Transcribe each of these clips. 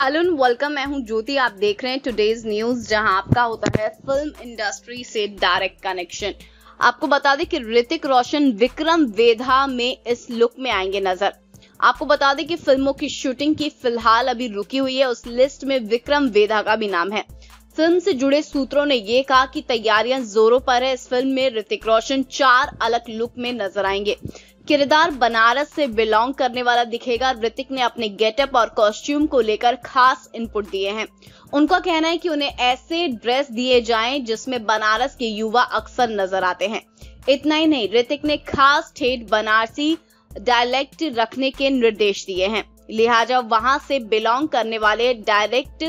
Hello welcome मैं हूँ ज्योति, आप देख रहे हैं टुडेज न्यूज़ जहाँ आपका होता है फ़िल्म इंडस्ट्री से डायरेक्ट कनेक्शन आपको बता दें कि ऋतिक रोशन, विक्रम वेधा में इस लुक में आएँगे नज़र। आपको बता दें कि फ़िल्मों की शूटिंग की फ़िलहाल अभी रुकी हुई है, उस लिस्ट में विक्रम वेधा का भी नाम है। फ़िल्म से जुड़े सूत्रों ने ये कहा कि तैयारियाँ जोरों पर है। इस फ़िल्म में ऋतिक रोशन चार अलग लुक में नज़र आएँगे। किरदार बनारस से बिलोंग करने वाला दिखेगा ऋतिक ने अपने गेटअप और कॉस्ट्यूम को लेकर खास इनपुट दिए हैं। उनका कहना है कि उन्हें ऐसे ड्रेस दिए जाएँ जिसमें बनारस के युवा अक्सर नज़र आते हैं। इतना ही नहीं, ऋतिक ने खास ठेठ बनारसी डायलेक्ट रखने के निर्देश दिए हैं। लिहाजा वहाँ से बिलोंग करने वाले डायरेक्ट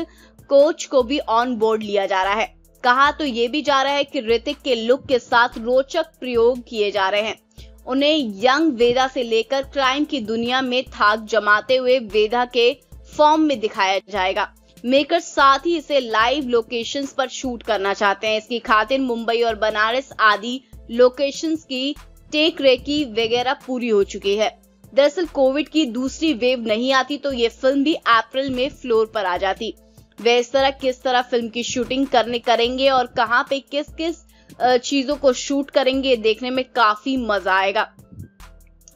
कोच को भी ऑन बोर्ड लिया जा रहा है। कहा तो ये भी जा रहा है कि ऋतिक के लुक के साथ रोचक प्रयोग किए जा रहे हैं। उन्हें यंग वेदा से लेकर क्राइम की दुनिया में थाक जमाते हुए वेदा के फॉर्म में दिखाया जाएगा। मेकर साथ ही इसे लाइव लोकेशंस पर शूट करना चाहते हैं। इसकी खातिर मुंबई और बनारस आदि लोकेशंस की टेक रेकी वगैरह पूरी हो चुकी है। दरअसल कोविड की दूसरी वेव नहीं आती तो ये फ़िल्म भी अप्रैल में फ्लोर पर आ जाती। वे इस तरह किस तरह फ़िल्म की शूटिंग करने करेंगे और कहाँ पे किस किस चीज़ों को शूट करेंगे, देखने में काफ़ी मज़ा आएगा।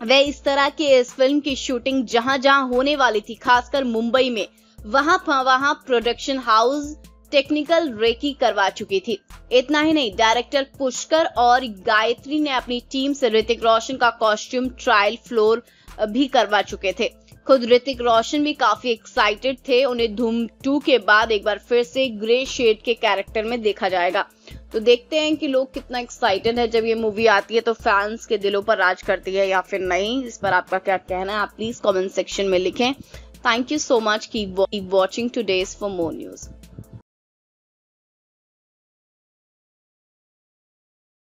वह इस तरह की इस फ़िल्म की शूटिंग जहाँ जहाँ होने वाली थी, खासकर मुंबई में, वहाँ वहाँ प्रोडक्शन हाउस टेक्निकल रेकी करवा चुकी थी। इतना ही नहीं डायरेक्टर पुष्कर और गायत्री ने अपनी टीम से ऋतिक रोशन का कॉस्ट्यूम ट्रायल फ्लोर भी करवा चुके थे। खुद ऋतिक रोशन भी काफ़ी एक्साइटेड थे, उन्हें धूम टू के बाद एक बार फिर से ग्रे शेड के कैरेक्टर में देखा जाएगा। तो देखते हैं कि लोग कितना एक्साइटेड है। जब ये मूवी आती है तो फैंस के दिलों पर राज करती है या फिर नहीं? इस पर आपका क्या कहना है? आप प्लीज़ कमेंट सेक्शन में लिखें। थैंक यू सो मच की watching today's for more news